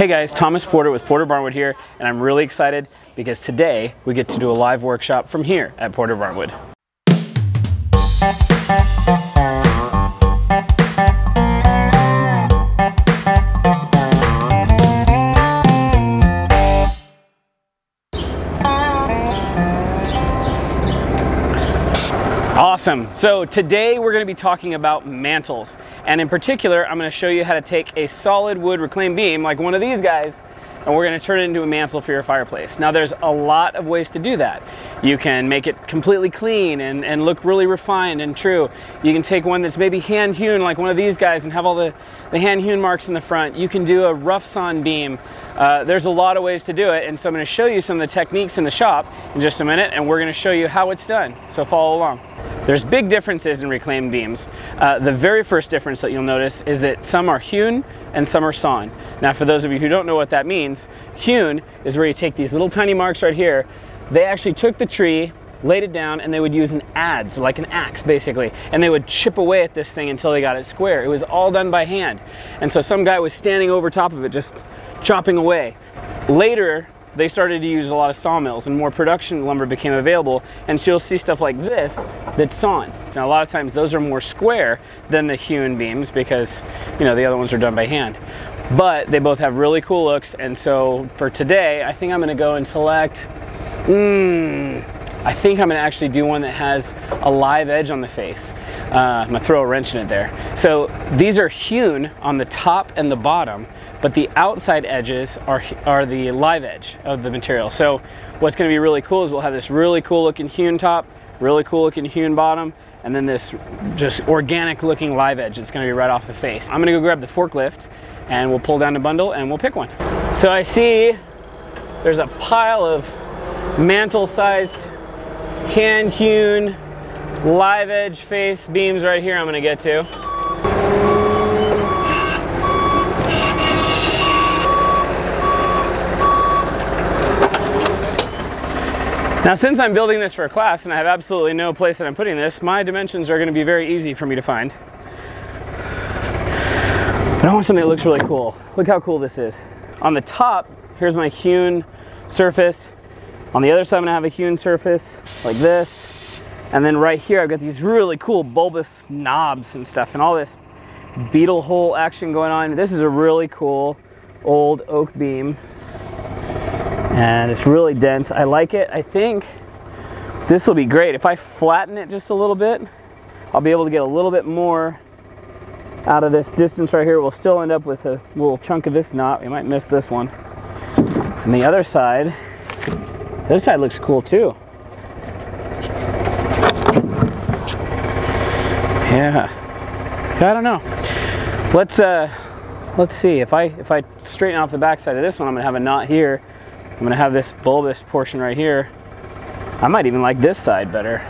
Hey guys, Thomas Porter with Porter Barnwood here, and I'm really excited because today we get to do a live workshop from here at Porter Barnwood. Awesome. So today we're going to be talking about mantles. And in particular, I'm going to show you how to take a solid wood reclaimed beam like one of these guys and we're going to turn it into a mantle for your fireplace. Now there's a lot of ways to do that. You can make it completely clean and, and look really refined and true. You can take one that's maybe hand hewn like one of these guys and have all the, the hand hewn marks in the front. You can do a rough sawn beam. Uh, there's a lot of ways to do it and so I'm going to show you some of the techniques in the shop in just a minute and we're going to show you how it's done. So follow along. There's big differences in reclaimed beams. Uh, the very first difference that you'll notice is that some are hewn and some are sawn. Now for those of you who don't know what that means, hewn is where you take these little tiny marks right here. They actually took the tree, laid it down, and they would use an adze, like an axe basically, and they would chip away at this thing until they got it square. It was all done by hand. And so some guy was standing over top of it just chopping away. Later, they started to use a lot of sawmills and more production lumber became available. And so you'll see stuff like this that's sawn. Now a lot of times those are more square than the hewn beams because you know the other ones are done by hand. But they both have really cool looks and so for today I think I'm gonna go and select, mmm, I think I'm gonna actually do one that has a live edge on the face. Uh, I'm gonna throw a wrench in it there. So these are hewn on the top and the bottom but the outside edges are, are the live edge of the material. So what's gonna be really cool is we'll have this really cool looking hewn top, really cool looking hewn bottom, and then this just organic looking live edge that's gonna be right off the face. I'm gonna go grab the forklift and we'll pull down the bundle and we'll pick one. So I see there's a pile of mantle sized hand hewn live edge face beams right here I'm gonna get to. Now since I'm building this for a class and I have absolutely no place that I'm putting this, my dimensions are going to be very easy for me to find. But I want something that looks really cool. Look how cool this is. On the top, here's my hewn surface. On the other side, I'm gonna have a hewn surface like this. And then right here, I've got these really cool bulbous knobs and stuff and all this beetle hole action going on. This is a really cool old oak beam and it's really dense. I like it. I think this will be great. If I flatten it just a little bit, I'll be able to get a little bit more out of this distance right here. We'll still end up with a little chunk of this knot. We might miss this one. And the other side, other side looks cool too. Yeah. I don't know. Let's uh let's see. If I if I straighten off the back side of this one, I'm gonna have a knot here I'm gonna have this bulbous portion right here. I might even like this side better.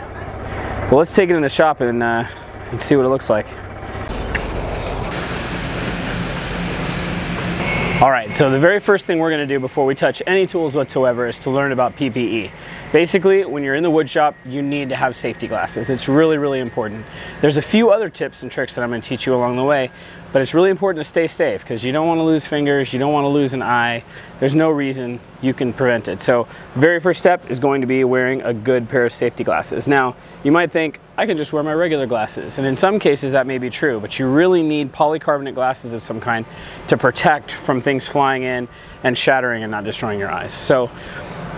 Well, let's take it in the shop and, uh, and see what it looks like. All right, so the very first thing we're gonna do before we touch any tools whatsoever is to learn about PPE. Basically, when you're in the wood shop, you need to have safety glasses. It's really, really important. There's a few other tips and tricks that I'm gonna teach you along the way, but it's really important to stay safe because you don't wanna lose fingers, you don't wanna lose an eye. There's no reason you can prevent it. So very first step is going to be wearing a good pair of safety glasses. Now, you might think, I can just wear my regular glasses. And in some cases that may be true, but you really need polycarbonate glasses of some kind to protect from things flying in and shattering and not destroying your eyes. So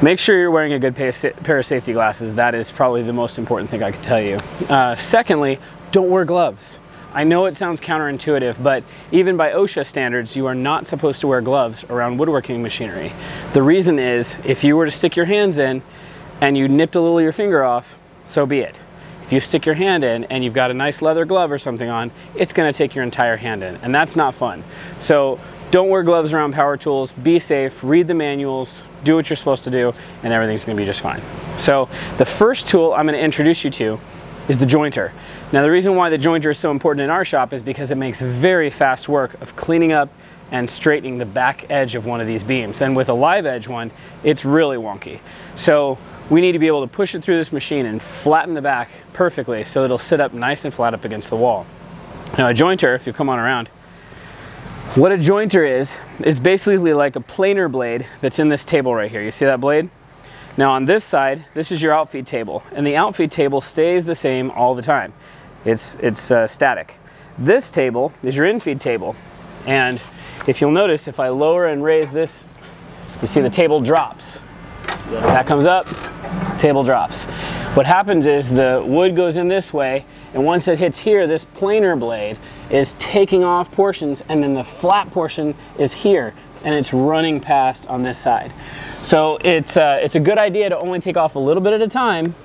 make sure you're wearing a good pair of safety glasses. That is probably the most important thing I could tell you. Uh, secondly, don't wear gloves. I know it sounds counterintuitive, but even by OSHA standards, you are not supposed to wear gloves around woodworking machinery. The reason is, if you were to stick your hands in and you nipped a little of your finger off, so be it. If you stick your hand in and you've got a nice leather glove or something on, it's gonna take your entire hand in, and that's not fun. So don't wear gloves around power tools, be safe, read the manuals, do what you're supposed to do, and everything's gonna be just fine. So the first tool I'm gonna introduce you to is the jointer. Now the reason why the jointer is so important in our shop is because it makes very fast work of cleaning up and straightening the back edge of one of these beams. And with a live edge one, it's really wonky. So we need to be able to push it through this machine and flatten the back perfectly so it'll sit up nice and flat up against the wall. Now a jointer, if you come on around, What a jointer is, is basically like a planer blade that's in this table right here. You see that blade? Now on this side, this is your outfeed table, and the outfeed table stays the same all the time. It's, it's uh, static. This table is your infeed table, and if you'll notice, if I lower and raise this, you see the table drops. That comes up, table drops. What happens is the wood goes in this way, and once it hits here, this planer blade is taking off portions, and then the flat portion is here, and it's running past on this side. So it's, uh, it's a good idea to only take off a little bit at a time,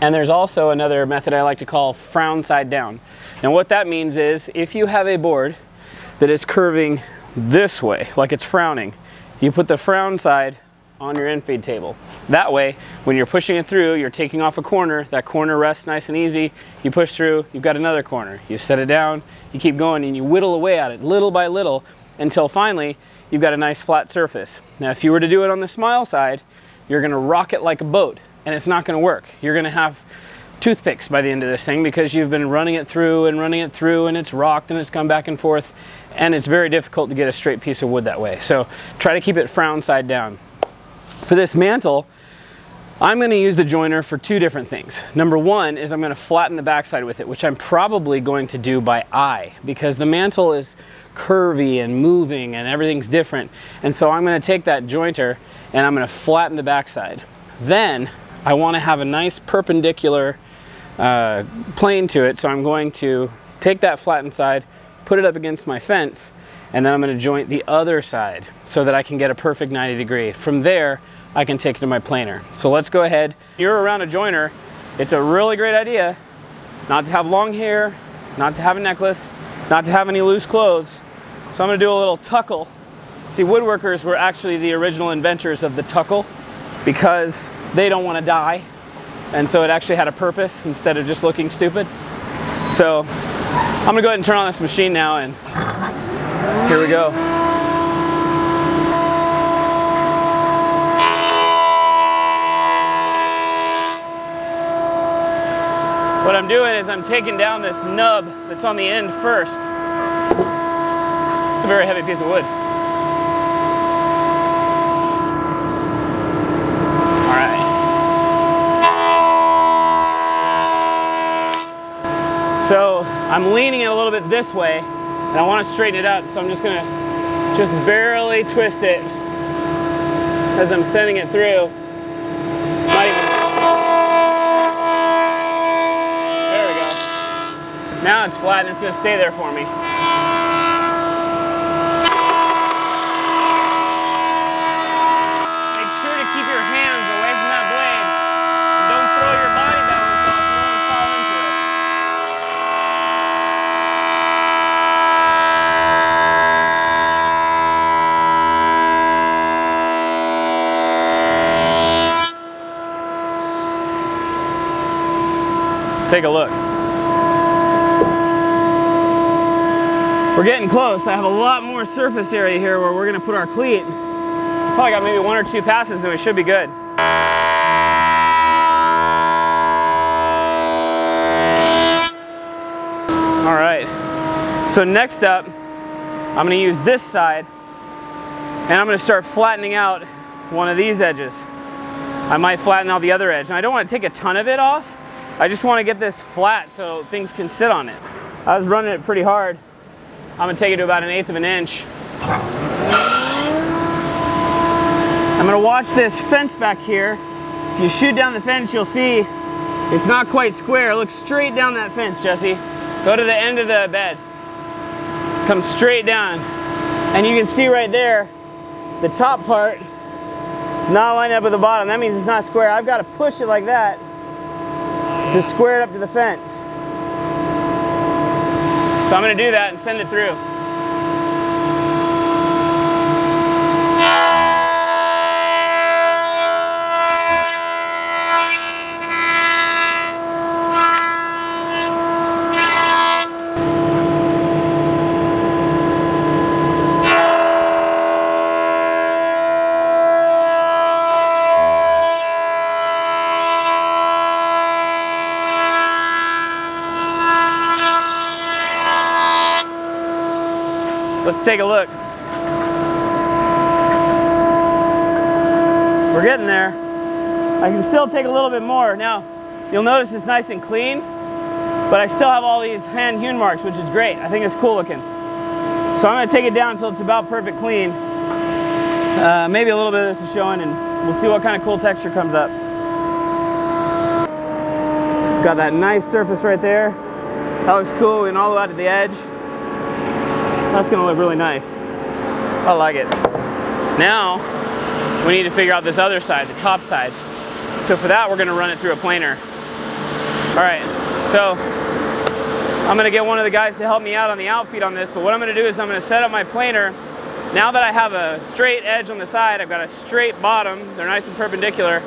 and there's also another method I like to call frown side down. And what that means is if you have a board that is curving this way, like it's frowning, you put the frown side on your infeed table. That way, when you're pushing it through, you're taking off a corner, that corner rests nice and easy, you push through, you've got another corner. You set it down, you keep going, and you whittle away at it little by little until finally you've got a nice flat surface. Now, if you were to do it on the smile side, you're gonna rock it like a boat, and it's not gonna work. You're gonna have toothpicks by the end of this thing because you've been running it through and running it through and it's rocked and it's gone back and forth and it's very difficult to get a straight piece of wood that way. So try to keep it frown side down. For this mantle, I'm going to use the joiner for two different things. Number one is I'm going to flatten the backside with it, which I'm probably going to do by eye because the mantle is curvy and moving and everything's different. And so I'm going to take that jointer and I'm going to flatten the backside. Then I want to have a nice perpendicular uh, plane to it. So I'm going to take that flattened side, put it up against my fence, and then I'm going to joint the other side so that I can get a perfect 90 degree. From there, I can take it to my planer. So let's go ahead. You're around a joiner, it's a really great idea not to have long hair, not to have a necklace, not to have any loose clothes. So I'm gonna do a little tuckle. See, woodworkers were actually the original inventors of the tuckle because they don't wanna die. And so it actually had a purpose instead of just looking stupid. So I'm gonna go ahead and turn on this machine now and here we go. What I'm doing is I'm taking down this nub that's on the end first. It's a very heavy piece of wood. All right. So I'm leaning it a little bit this way and I want to straighten it up. So I'm just gonna just barely twist it as I'm sending it through. There we go. Now it's flat and it's gonna stay there for me. Make sure to keep your hands away from that blade and don't throw your body balance off. You don't fall into it. Take a look. We're getting close. I have a lot more surface area here where we're gonna put our cleat. Probably got maybe one or two passes and we should be good. All right, so next up, I'm gonna use this side and I'm gonna start flattening out one of these edges. I might flatten out the other edge. And I don't wanna take a ton of it off. I just wanna get this flat so things can sit on it. I was running it pretty hard. I'm gonna take it to about an eighth of an inch. I'm gonna watch this fence back here. If you shoot down the fence, you'll see it's not quite square. Look straight down that fence, Jesse. Go to the end of the bed. Come straight down. And you can see right there, the top part is not lined up with the bottom. That means it's not square. I've got to push it like that to square it up to the fence. So I'm going to do that and send it through. Let's take a look. We're getting there. I can still take a little bit more. Now, you'll notice it's nice and clean, but I still have all these hand hewn marks, which is great. I think it's cool looking. So I'm gonna take it down until it's about perfect clean. Uh, maybe a little bit of this is showing and we'll see what kind of cool texture comes up. Got that nice surface right there. That looks cool and all the way out to the edge. That's gonna look really nice. I like it. Now, we need to figure out this other side, the top side. So for that, we're gonna run it through a planer. All right, so I'm gonna get one of the guys to help me out on the outfeed on this, but what I'm gonna do is I'm gonna set up my planer. Now that I have a straight edge on the side, I've got a straight bottom, they're nice and perpendicular,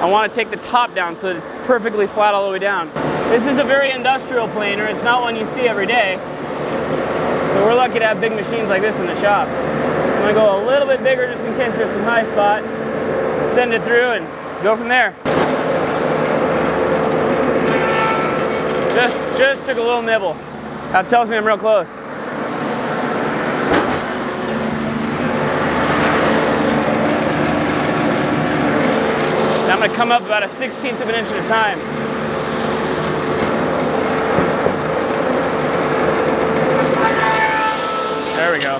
I wanna take the top down so that it's perfectly flat all the way down. This is a very industrial planer, it's not one you see every day. So we're lucky to have big machines like this in the shop. I'm gonna go a little bit bigger just in case there's some high spots, send it through and go from there. Just, just took a little nibble. That tells me I'm real close. I'm gonna come up about a 16th of an inch at a time. There we go.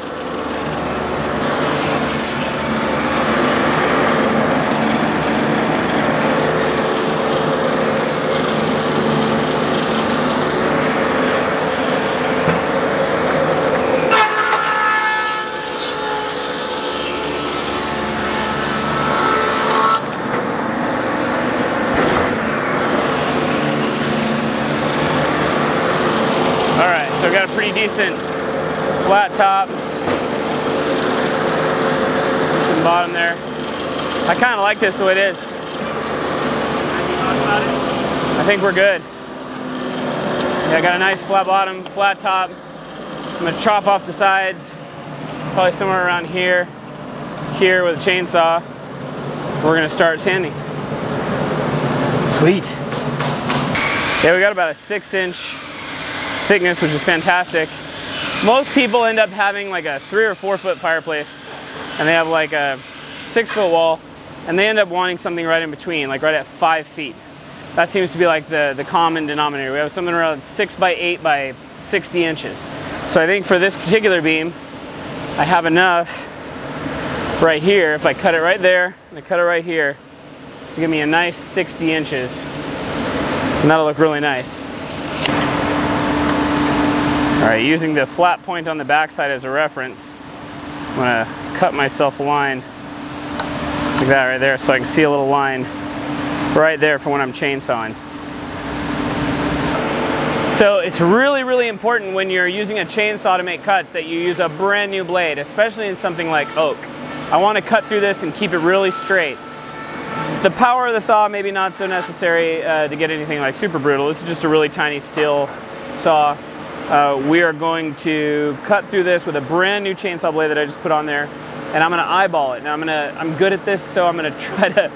All right, so got a pretty decent flat top. Decent bottom there. I kind of like this the way it is. I think we're good. Yeah, I got a nice flat bottom, flat top. I'm gonna chop off the sides, probably somewhere around here, here with a chainsaw. We're gonna start sanding. Sweet. Yeah, we got about a six inch thickness, which is fantastic. Most people end up having like a three or four foot fireplace and they have like a six foot wall and they end up wanting something right in between, like right at five feet. That seems to be like the, the common denominator. We have something around six by eight by 60 inches. So I think for this particular beam, I have enough right here, if I cut it right there, and I cut it right here, to give me a nice 60 inches. And that'll look really nice. All right, using the flat point on the backside as a reference, I'm gonna cut myself a line like that right there so I can see a little line right there for when I'm chainsawing. So it's really, really important when you're using a chainsaw to make cuts that you use a brand new blade, especially in something like oak. I want to cut through this and keep it really straight. The power of the saw maybe not so necessary uh, to get anything like super brutal. This is just a really tiny steel saw. Uh, we are going to cut through this with a brand new chainsaw blade that I just put on there and I'm gonna eyeball it. Now I'm gonna, I'm good at this, so I'm gonna try to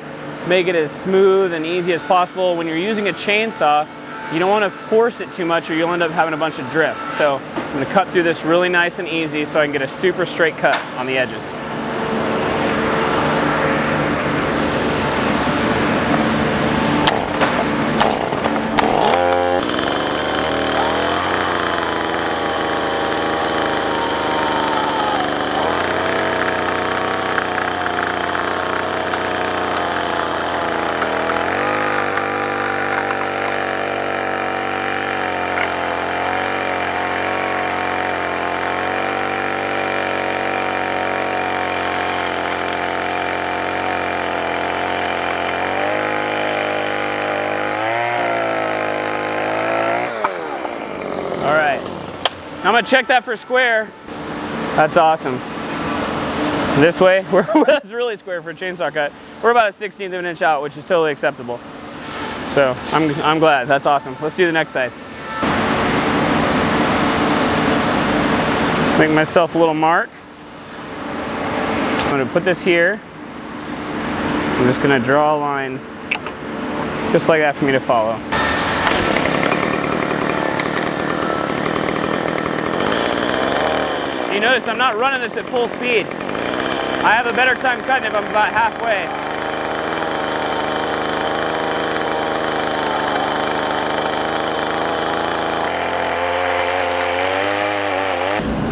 make it as smooth and easy as possible. When you're using a chainsaw, you don't wanna force it too much or you'll end up having a bunch of drift. So I'm gonna cut through this really nice and easy so I can get a super straight cut on the edges. I'm gonna check that for square. That's awesome. This way, that's really square for a chainsaw cut. We're about a 16th of an inch out, which is totally acceptable. So I'm, I'm glad, that's awesome. Let's do the next side. Make myself a little mark. I'm gonna put this here. I'm just gonna draw a line just like that for me to follow. You notice I'm not running this at full speed. I have a better time cutting if I'm about halfway.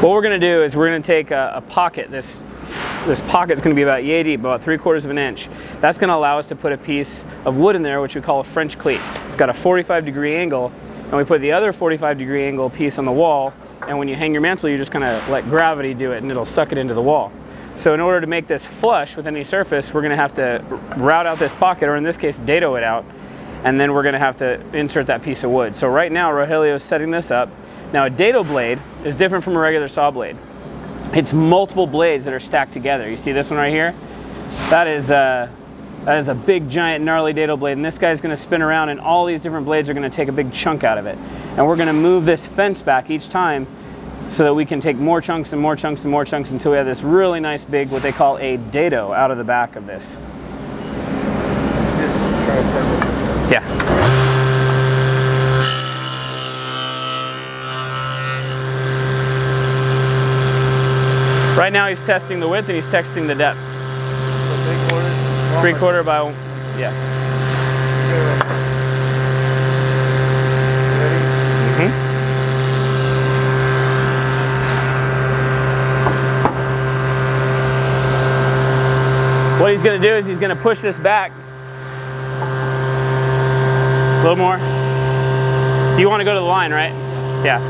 What we're gonna do is we're gonna take a, a pocket, this this pocket's gonna be about yay deep, about three quarters of an inch. That's gonna allow us to put a piece of wood in there, which we call a French cleat. It's got a 45 degree angle, and we put the other 45 degree angle piece on the wall, and when you hang your mantle, you just kind of let gravity do it, and it'll suck it into the wall. So in order to make this flush with any surface, we're gonna have to route out this pocket, or in this case, dado it out, and then we're gonna have to insert that piece of wood. So right now, Rogelio is setting this up. Now a dado blade is different from a regular saw blade. It's multiple blades that are stacked together. You see this one right here? That is, uh, that is a big, giant, gnarly dado blade, and this guy's gonna spin around and all these different blades are gonna take a big chunk out of it. And we're gonna move this fence back each time so that we can take more chunks and more chunks and more chunks until we have this really nice big, what they call a dado out of the back of this. Yeah. Right now he's testing the width and he's testing the depth. Three quarter by, one. yeah. Ready? Mhm. What he's gonna do is he's gonna push this back. A little more. You wanna go to the line, right? Yeah.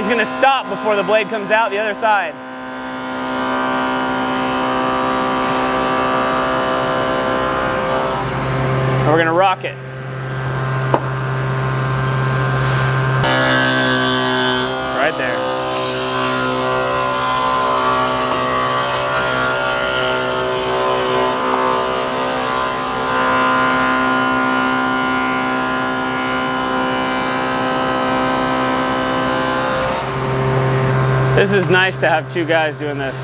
He's gonna stop before the blade comes out the other side. And we're gonna rock it. Right there. This is nice to have two guys doing this.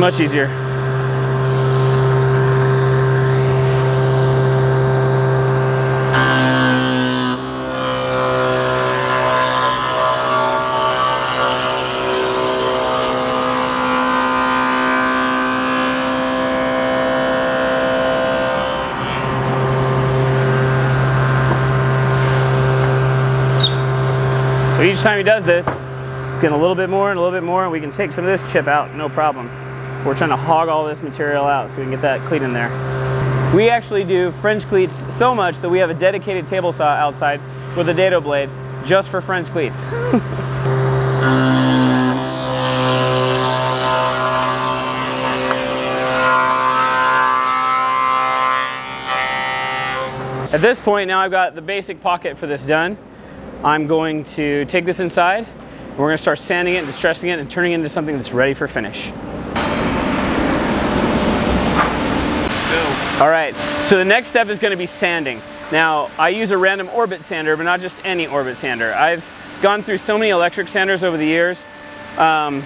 Much easier. Time he does this, it's getting a little bit more and a little bit more, and we can take some of this chip out, no problem. We're trying to hog all this material out so we can get that cleat in there. We actually do French cleats so much that we have a dedicated table saw outside with a dado blade just for French cleats. At this point, now I've got the basic pocket for this done. I'm going to take this inside, and we're gonna start sanding it, distressing it, and turning it into something that's ready for finish. All right, so the next step is gonna be sanding. Now, I use a random orbit sander, but not just any orbit sander. I've gone through so many electric sanders over the years um,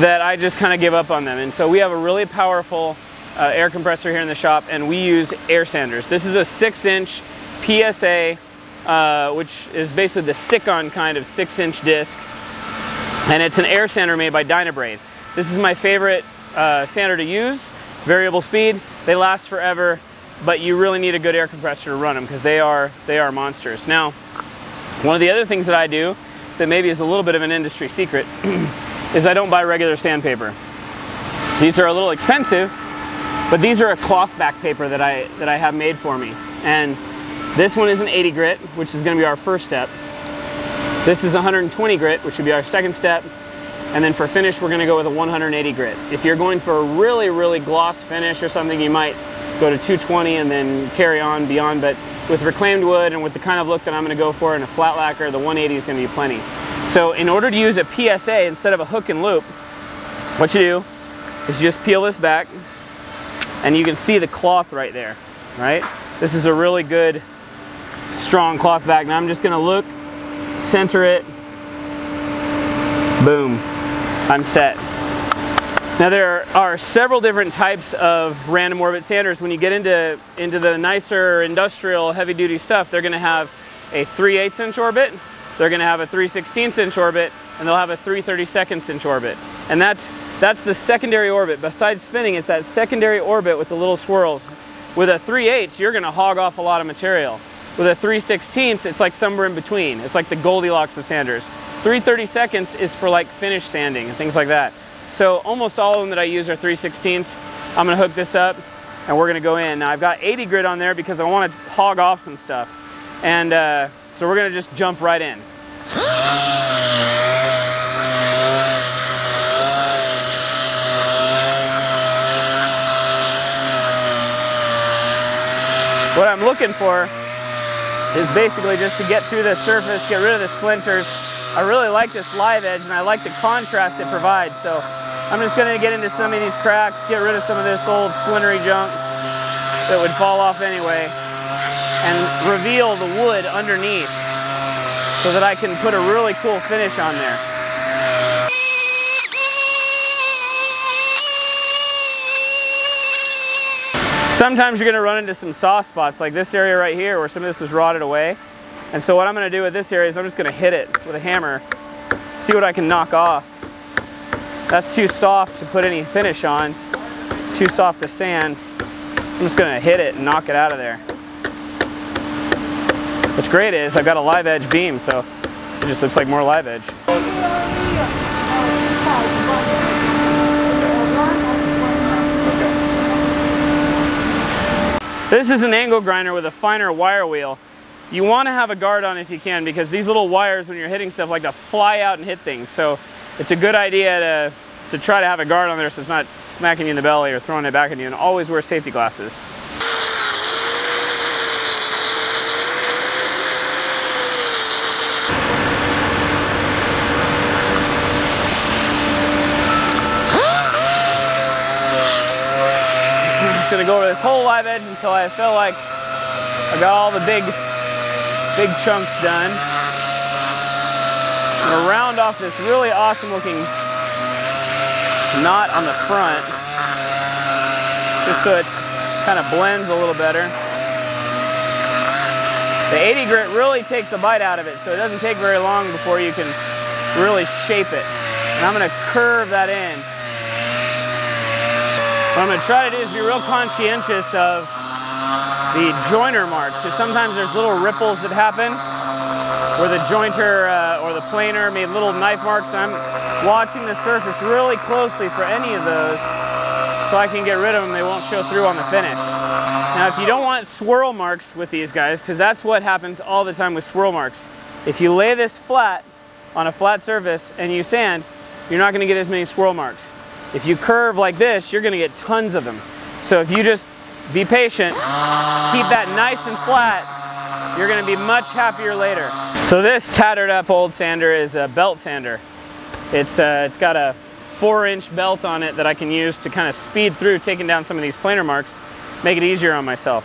that I just kind of give up on them. And so we have a really powerful uh, air compressor here in the shop, and we use air sanders. This is a six inch PSA, uh, which is basically the stick-on kind of six inch disc. And it's an air sander made by Dynabrade. This is my favorite uh, sander to use. Variable speed, they last forever, but you really need a good air compressor to run them because they are, they are monsters. Now, one of the other things that I do that maybe is a little bit of an industry secret is I don't buy regular sandpaper. These are a little expensive, but these are a cloth back paper that I, that I have made for me. And this one is an 80 grit, which is gonna be our first step. This is 120 grit, which would be our second step. And then for finish, we're gonna go with a 180 grit. If you're going for a really, really gloss finish or something, you might go to 220 and then carry on beyond. But with reclaimed wood and with the kind of look that I'm gonna go for in a flat lacquer, the 180 is gonna be plenty. So in order to use a PSA instead of a hook and loop, what you do is you just peel this back and you can see the cloth right there, right? This is a really good, strong cloth back. Now I'm just gonna look, center it, boom, I'm set. Now there are several different types of random orbit sanders. When you get into, into the nicer industrial heavy duty stuff, they're gonna have a 3 8 inch orbit, they're gonna have a 3 16 inch orbit, and they'll have a 3 32 inch orbit. And that's, that's the secondary orbit. Besides spinning, it's that secondary orbit with the little swirls. With a 3 8 you're gonna hog off a lot of material. With a 3 16 it's like somewhere in between. It's like the Goldilocks of sanders. 3 32 is for like finish sanding and things like that. So almost all of them that I use are 3 16ths. I'm gonna hook this up and we're gonna go in. Now I've got 80 grit on there because I wanna hog off some stuff. And uh, so we're gonna just jump right in. What I'm looking for is basically just to get through the surface, get rid of the splinters. I really like this live edge and I like the contrast it provides. So I'm just gonna get into some of these cracks, get rid of some of this old splintery junk that would fall off anyway, and reveal the wood underneath so that I can put a really cool finish on there. Sometimes you're gonna run into some soft spots like this area right here where some of this was rotted away. And so what I'm gonna do with this area is I'm just gonna hit it with a hammer, see what I can knock off. That's too soft to put any finish on, too soft to sand. I'm just gonna hit it and knock it out of there. What's great is I've got a live edge beam, so it just looks like more live edge. This is an angle grinder with a finer wire wheel. You want to have a guard on if you can because these little wires when you're hitting stuff like to fly out and hit things. So it's a good idea to, to try to have a guard on there so it's not smacking you in the belly or throwing it back at you and always wear safety glasses. Gonna go over this whole live edge until I feel like I got all the big, big chunks done. I'm gonna round off this really awesome looking knot on the front, just so it kind of blends a little better. The 80 grit really takes a bite out of it, so it doesn't take very long before you can really shape it. And I'm gonna curve that in. What I'm gonna try to do is be real conscientious of the jointer marks. So sometimes there's little ripples that happen where the jointer uh, or the planer made little knife marks. And I'm watching the surface really closely for any of those so I can get rid of them. They won't show through on the finish. Now if you don't want swirl marks with these guys, because that's what happens all the time with swirl marks. If you lay this flat on a flat surface and you sand, you're not gonna get as many swirl marks. If you curve like this, you're gonna get tons of them. So if you just be patient, keep that nice and flat, you're gonna be much happier later. So this tattered up old sander is a belt sander. It's, uh, it's got a four inch belt on it that I can use to kind of speed through taking down some of these planer marks, make it easier on myself.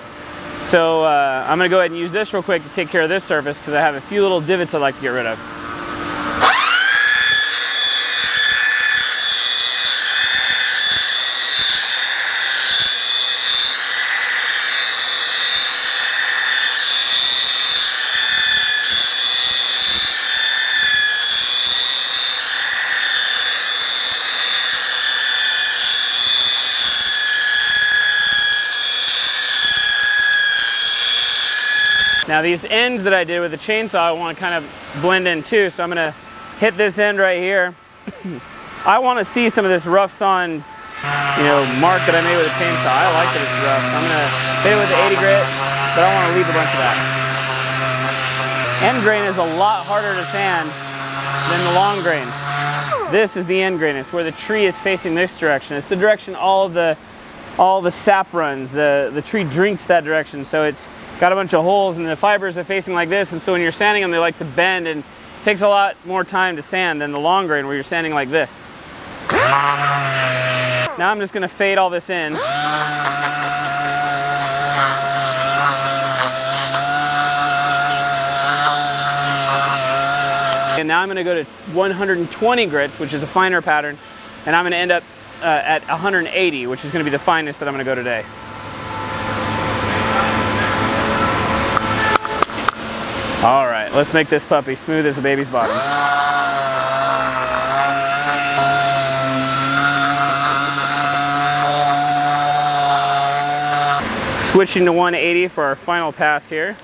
So uh, I'm gonna go ahead and use this real quick to take care of this surface because I have a few little divots I'd like to get rid of. Now these ends that I did with the chainsaw, I want to kind of blend in too. So I'm going to hit this end right here. I want to see some of this rough sawn, you know, mark that I made with a chainsaw. I like that it's rough. I'm to hit it with the 80 grit, but I want to leave a bunch of that. End grain is a lot harder to sand than the long grain. This is the end grain. It's where the tree is facing this direction. It's the direction all the all the sap runs. The, the tree drinks that direction. So it's got a bunch of holes and the fibers are facing like this. And so when you're sanding them, they like to bend and it takes a lot more time to sand than the long grain where you're sanding like this. Now I'm just gonna fade all this in. And now I'm gonna go to 120 grits, which is a finer pattern, and I'm gonna end up uh, at 180, which is gonna be the finest that I'm gonna go today. All right, let's make this puppy smooth as a baby's bottom. Switching to 180 for our final pass here.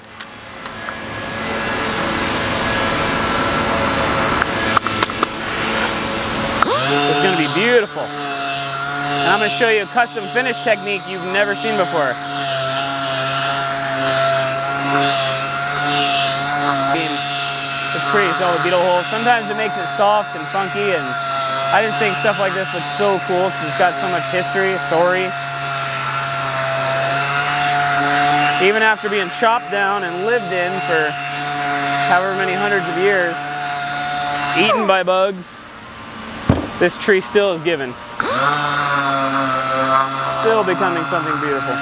It's gonna be beautiful. And I'm gonna show you a custom finish technique you've never seen before. Pretty, the beetle holes. Sometimes it makes it soft and funky and I just think stuff like this looks so cool because it's got so much history, story. Even after being chopped down and lived in for however many hundreds of years, eaten by bugs, this tree still is given. Still becoming something beautiful.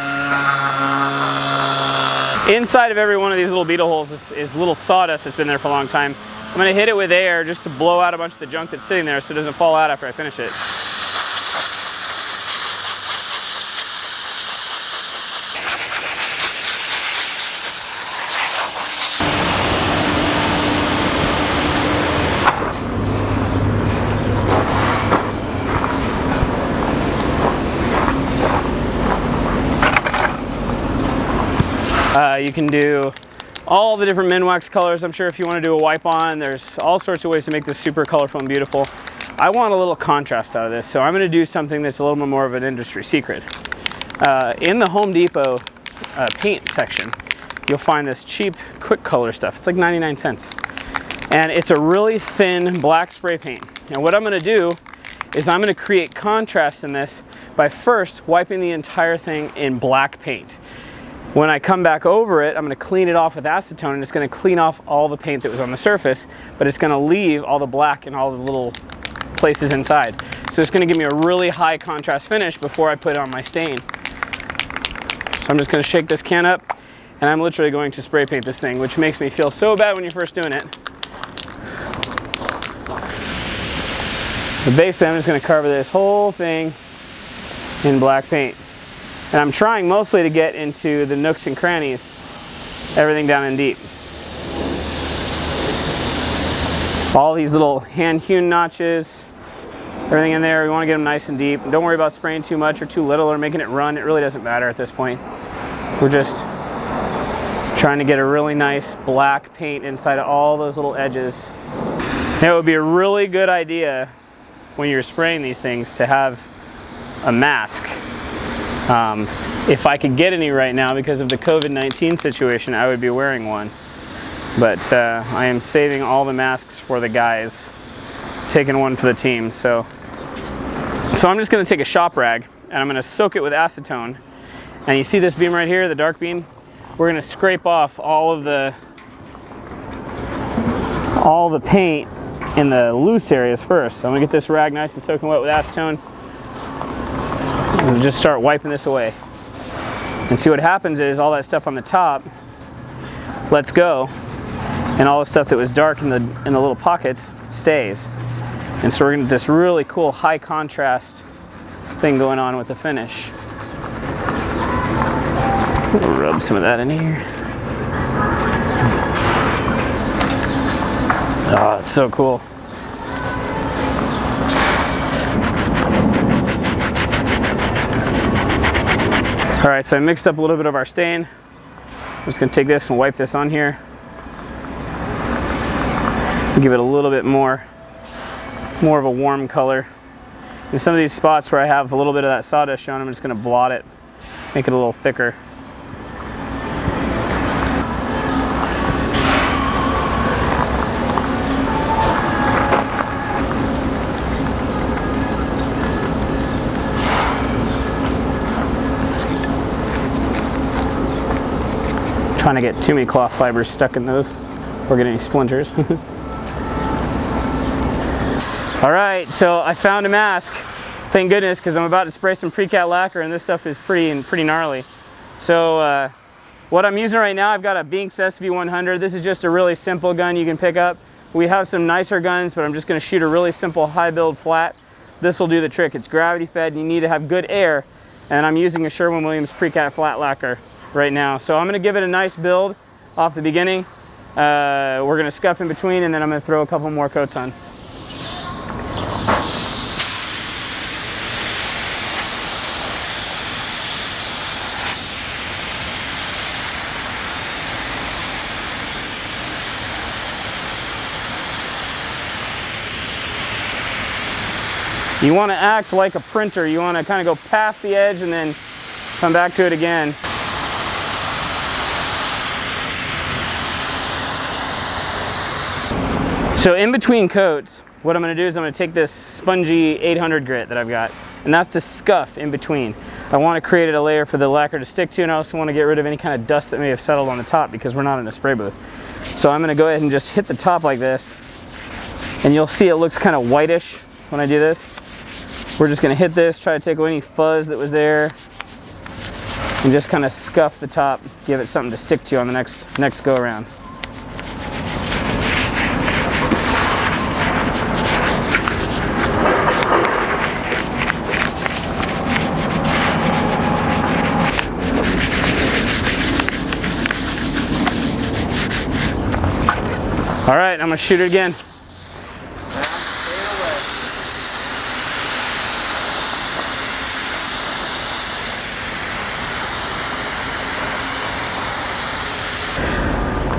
Inside of every one of these little beetle holes is, is little sawdust that's been there for a long time. I'm gonna hit it with air just to blow out a bunch of the junk that's sitting there so it doesn't fall out after I finish it. Uh, you can do all the different Minwax colors. I'm sure if you want to do a wipe on, there's all sorts of ways to make this super colorful and beautiful. I want a little contrast out of this, so I'm going to do something that's a little bit more of an industry secret. Uh, in the Home Depot uh, paint section, you'll find this cheap quick color stuff. It's like 99 cents. And it's a really thin black spray paint. And what I'm going to do is I'm going to create contrast in this by first wiping the entire thing in black paint. When I come back over it, I'm gonna clean it off with acetone and it's gonna clean off all the paint that was on the surface, but it's gonna leave all the black and all the little places inside. So it's gonna give me a really high contrast finish before I put on my stain. So I'm just gonna shake this can up and I'm literally going to spray paint this thing, which makes me feel so bad when you're first doing it. But basically I'm just gonna cover this whole thing in black paint. And I'm trying mostly to get into the nooks and crannies, everything down in deep. All these little hand-hewn notches, everything in there, we want to get them nice and deep. Don't worry about spraying too much or too little or making it run. It really doesn't matter at this point. We're just trying to get a really nice black paint inside of all those little edges. It would be a really good idea when you're spraying these things to have a mask um, if I could get any right now because of the COVID-19 situation, I would be wearing one. But uh, I am saving all the masks for the guys, taking one for the team. So, so I'm just gonna take a shop rag and I'm gonna soak it with acetone. And you see this beam right here, the dark beam? We're gonna scrape off all of the all the paint in the loose areas first. So I'm gonna get this rag nice and soaking wet with acetone just start wiping this away. And see what happens is all that stuff on the top lets go and all the stuff that was dark in the, in the little pockets stays. And so we're gonna get this really cool high contrast thing going on with the finish. We'll rub some of that in here. Oh, it's so cool. All right, so I mixed up a little bit of our stain. I'm just gonna take this and wipe this on here. Give it a little bit more, more of a warm color. In some of these spots where I have a little bit of that sawdust shown, I'm just gonna blot it, make it a little thicker. Trying to get too many cloth fibers stuck in those or get any splinters. All right, so I found a mask. Thank goodness, because I'm about to spray some pre-cat lacquer and this stuff is pretty and pretty gnarly. So uh, what I'm using right now, I've got a Binks SV100. This is just a really simple gun you can pick up. We have some nicer guns, but I'm just gonna shoot a really simple high build flat. this will do the trick. It's gravity fed, and you need to have good air, and I'm using a Sherwin-Williams pre-cat flat lacquer right now. So I'm gonna give it a nice build off the beginning. Uh, we're gonna scuff in between and then I'm gonna throw a couple more coats on. You want to act like a printer. You want to kind of go past the edge and then come back to it again. So in between coats, what I'm going to do is I'm to take this spongy 800 grit that I've got, and that's to scuff in between. I want to create a layer for the lacquer to stick to, and I also want to get rid of any kind of dust that may have settled on the top because we're not in a spray booth. So I'm going to go ahead and just hit the top like this, and you'll see it looks kind of whitish when I do this. We're just gonna hit this, try to take away any fuzz that was there, and just kind of scuff the top, give it something to stick to on the next, next go around. Right, I'm gonna shoot it again.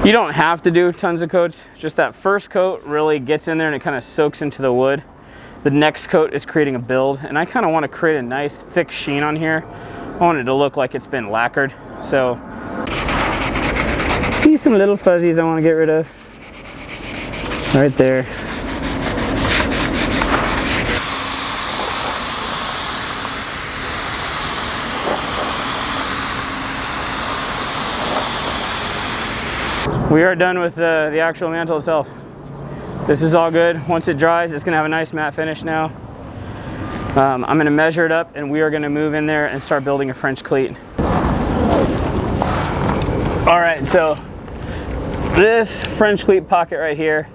You don't have to do tons of coats, just that first coat really gets in there and it kind of soaks into the wood. The next coat is creating a build and I kind of want to create a nice thick sheen on here. I want it to look like it's been lacquered. So, see some little fuzzies I want to get rid of. Right there. We are done with the, the actual mantle itself. This is all good. Once it dries, it's gonna have a nice matte finish now. Um, I'm gonna measure it up and we are gonna move in there and start building a French cleat. All right, so this French cleat pocket right here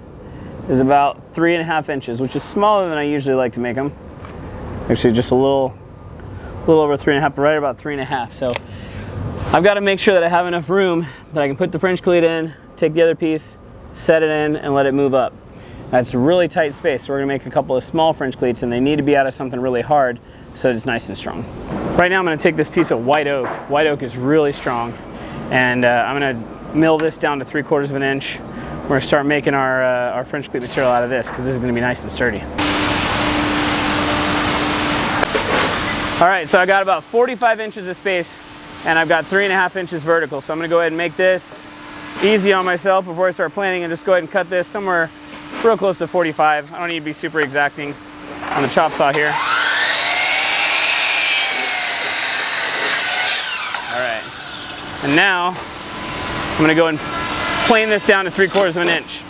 is about three and a half inches, which is smaller than I usually like to make them. Actually, just a little, a little over three and a half, but right about three and a half. So I've got to make sure that I have enough room that I can put the French cleat in, take the other piece, set it in, and let it move up. That's a really tight space, so we're gonna make a couple of small French cleats and they need to be out of something really hard so it's nice and strong. Right now I'm gonna take this piece of white oak. White oak is really strong and uh, I'm gonna mill this down to three quarters of an inch. We're gonna start making our, uh, our French cleat material out of this because this is gonna be nice and sturdy. All right, so I got about 45 inches of space and I've got three and a half inches vertical. So I'm gonna go ahead and make this easy on myself before I start planning and just go ahead and cut this somewhere real close to 45. I don't need to be super exacting on the chop saw here. All right, and now I'm gonna go and plane this down to three quarters of an inch.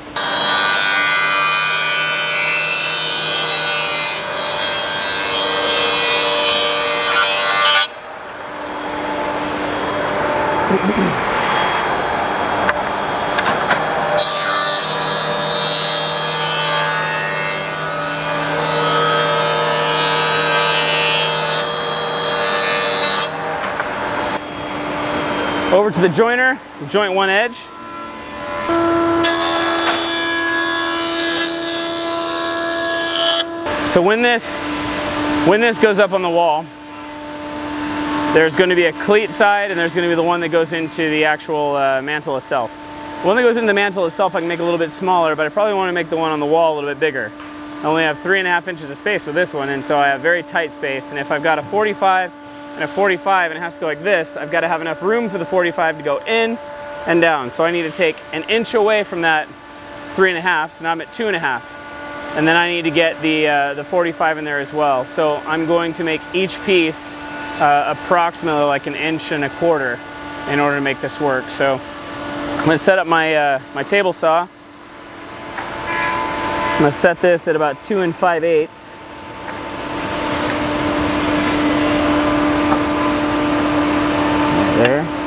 Over to the jointer, joint one edge. So when this, when this goes up on the wall, there's going to be a cleat side and there's going to be the one that goes into the actual uh, mantle itself. The one that goes into the mantle itself I can make a little bit smaller, but I probably want to make the one on the wall a little bit bigger. I only have three and a half inches of space with this one, and so I have very tight space. And if I've got a 45 and a 45 and it has to go like this, I've got to have enough room for the 45 to go in and down. So I need to take an inch away from that three and a half, so now I'm at two and a half. And then I need to get the, uh, the 45 in there as well. So I'm going to make each piece uh, approximately like an inch and a quarter in order to make this work. So I'm gonna set up my, uh, my table saw. I'm gonna set this at about two and five eighths. There.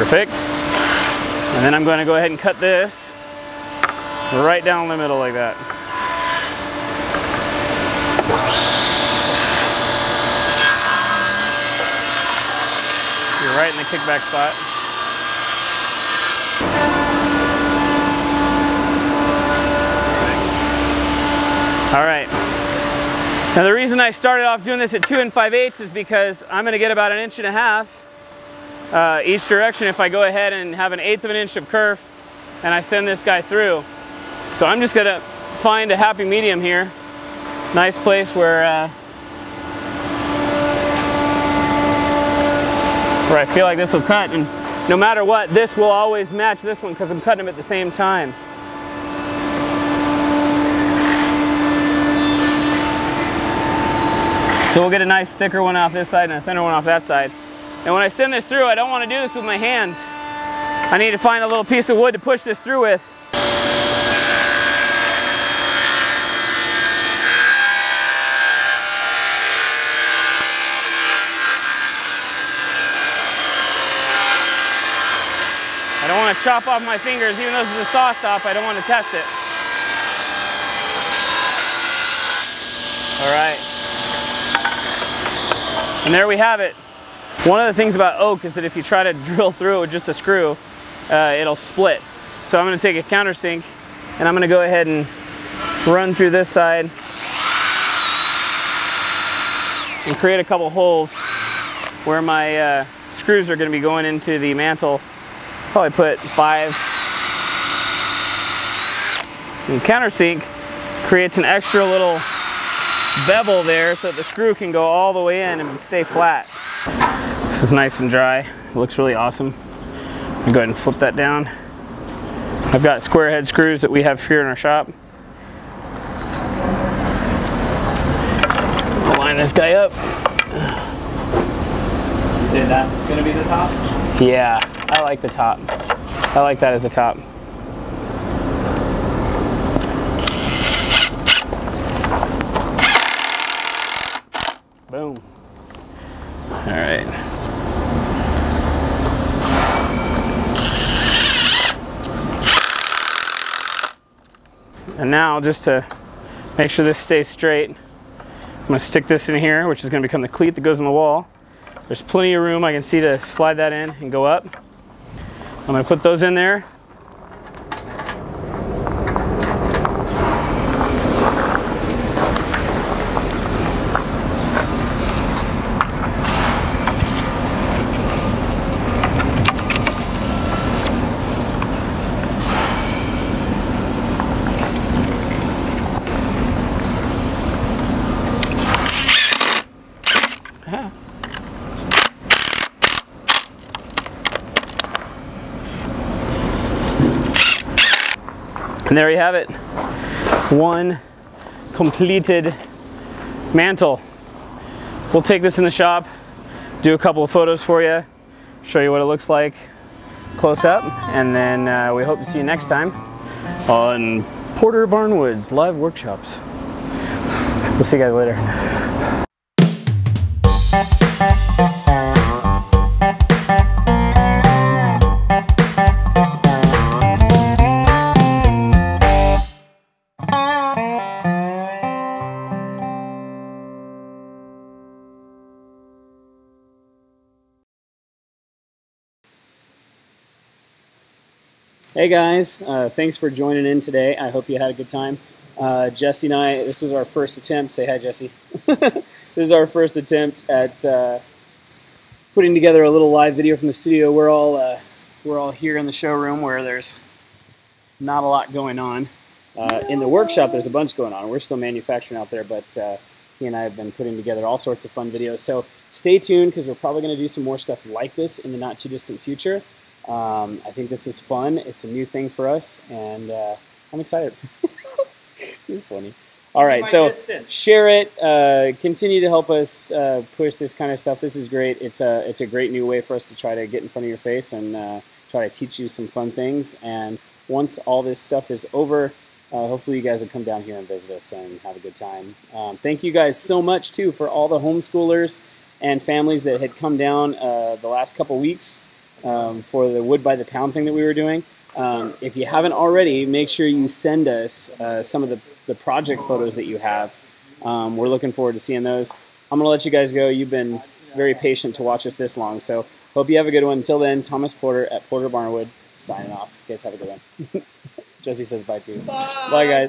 Perfect. And then I'm going to go ahead and cut this right down the middle like that. You're right in the kickback spot. All right. Now the reason I started off doing this at two and five eighths is because I'm gonna get about an inch and a half uh, each direction if I go ahead and have an eighth of an inch of kerf and I send this guy through. So I'm just gonna find a happy medium here. Nice place where uh, where I feel like this will cut and no matter what, this will always match this one because I'm cutting them at the same time. So we'll get a nice thicker one off this side and a thinner one off that side. And when I send this through, I don't want to do this with my hands. I need to find a little piece of wood to push this through with. I don't want to chop off my fingers, even though this is a SawStop, I don't want to test it. All right. And there we have it. One of the things about oak is that if you try to drill through it with just a screw, uh, it'll split. So I'm gonna take a countersink and I'm gonna go ahead and run through this side and create a couple holes where my uh, screws are gonna be going into the mantle. Probably put five. And countersink creates an extra little bevel there so that the screw can go all the way in and stay flat. This is nice and dry. It looks really awesome. I'll go ahead and flip that down. I've got square head screws that we have here in our shop. I'll line this guy up. Is that gonna be the top? Yeah, I like the top. I like that as the top. Boom. All right. And now just to make sure this stays straight, I'm gonna stick this in here, which is gonna become the cleat that goes in the wall. There's plenty of room I can see to slide that in and go up. I'm gonna put those in there. And there you have it. One completed mantle. We'll take this in the shop, do a couple of photos for you, show you what it looks like close up, and then uh, we hope to see you next time on Porter Barnwood's live workshops. We'll see you guys later. Hey guys, uh, thanks for joining in today. I hope you had a good time. Uh, Jesse and I, this was our first attempt. Say hi, Jesse. this is our first attempt at uh, putting together a little live video from the studio. We're all uh, we're all here in the showroom where there's not a lot going on. Uh, in the workshop, there's a bunch going on. We're still manufacturing out there, but uh, he and I have been putting together all sorts of fun videos. So stay tuned because we're probably going to do some more stuff like this in the not too distant future. Um, I think this is fun. It's a new thing for us, and uh, I'm excited. You're funny. All right, so share it. Uh, continue to help us uh, push this kind of stuff. This is great. It's a it's a great new way for us to try to get in front of your face and uh, try to teach you some fun things. And once all this stuff is over, uh, hopefully you guys will come down here and visit us and have a good time. Um, thank you guys so much too for all the homeschoolers and families that had come down uh, the last couple weeks um, for the wood by the pound thing that we were doing. Um, if you haven't already, make sure you send us uh, some of the, the project photos that you have. Um, we're looking forward to seeing those. I'm going to let you guys go. You've been very patient to watch us this long. So hope you have a good one. Until then, Thomas Porter at Porter Barnwood signing off. You guys have a good one. Jesse says bye too. Bye, bye guys.